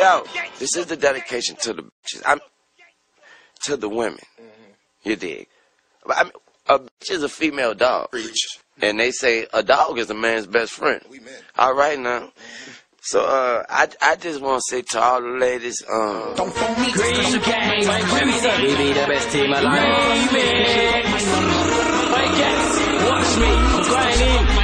Yo, this is the dedication to the bitches. I'm to the women. You dig? I mean, a bitch is a female dog. Preach. And they say a dog is a man's best friend. We men. All right now. So uh, I I just want to say to all the ladies, um, Don't phone me. Green gang, like crimson. We be the best team alive. Remix. I guess. Watch me. I'm grinding.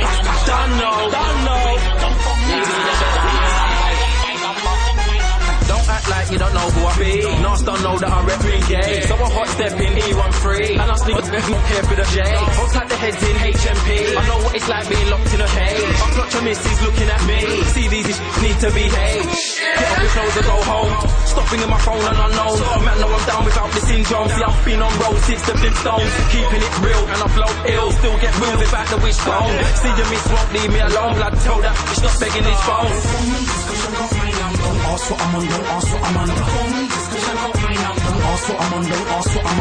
Like you don't know who I be. Nas don't know that I'm repping gay. So I'm hot step in E13. And I not here for the J. Hold tight the heads in HMP. I know what it's like being locked in a cage. I clutch a missus looking at me. See these need to behave. Get off your clothes and go home. Stop ringing my phone and unknown. Man, know I'm down without the syndrome. See, I've been on road since the Flintstones. Keeping it real and I flow ill. Still get real without the wishbone. See the miss won't leave me alone. Blood tell that bitch not begging his phone. Don't I'm on, don't ask what I'm under. Phone me just cause you got my number. Don't ask what I'm on, don't ask what I'm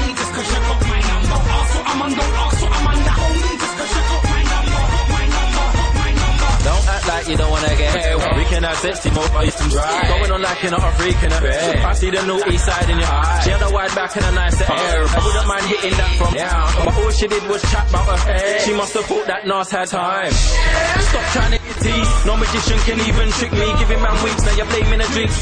me just cause you got my number. Don't ask what I'm on, don't ask what I'm under. Phone me just cause you got my number. My number, my number. Don't act like you don't wanna get hit. We can have sexy more I used to drive. Going on like you're not a freak in a bed. I see the new east side in your eye. She had a wide back and a nice hair. I wouldn't mind hitting that from down. But all she did was chat about her hair. She must have thought that Nas had time. Stop trying to get teased. No magician can even trick me. Giving man weeks, now you're blaming a drink.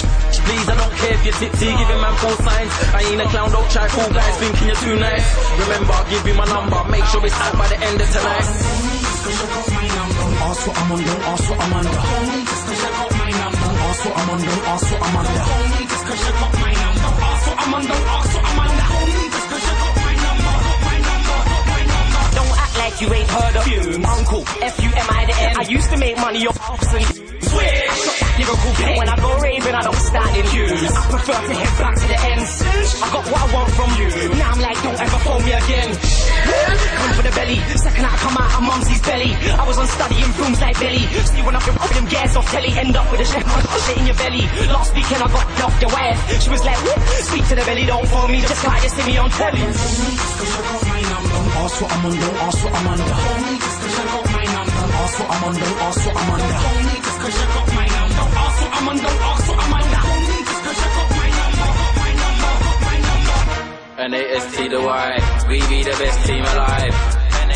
Please, I don't care if you're tipsy. Giving man full signs. I ain't a clown, don't try fool guys thinking you're too nice. Remember, I'll give you my number. Make sure it's out by the end of tonight. Phone me just you got my number. Don't ask what I'm on, don't ask what I'm under. Phone me you got my number. Don't ask what I'm on, don't ask what I'm under. Phone me you got my number. Don't ask what I'm on, don't ask what I'm like you ain't heard of Fume. Uncle, F-U-M-I the N. I used to make money off and switch. Shot that lyrical pen. When I go raving, I don't stand in queues. I prefer to head back to the ends. I got what I want from you. Now I'm like, don't ever phone me again. Come for the belly. Second I come out of mumsy's belly. I was on studying rooms like belly. See when I can put them gas off telly. End up with a shit in your belly. Last weekend I got off your wife. She was like, "What? speak to the belly, don't phone me. Just like you see me on telly. Don't ask what I'm on, don't ask what I'm under. Don't ask what I'm on, don't ask what I'm under. Just cause you got my number. Don't ask what I'm on, And AST the Y, we be the best team alive.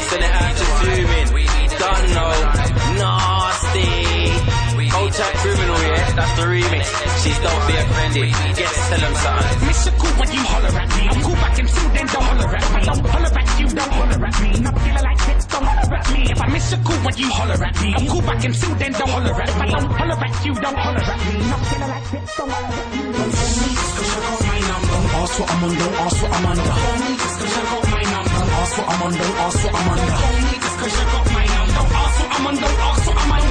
Send it out to zooming, don't know, nasty. Old type Griminal, yeah, that's the remix. She's don't be offended, yes, tell them something. Miss you cool when you holler at me. I'm cool back two, then don't holler at me. Don't holler at you, don't holler at me. Not feeling like this, don't holler at me. If I miss you cool when you holler at me. I'm cool back two, then don't holler at me. Don't holler at you, don't holler at me. Not feeling like for Amon, don't ask for Amanda. Call me, just cause got my number. Don't ask for Amon, don't Amanda. Call me, cause I got my number. Don't ask for Amanda.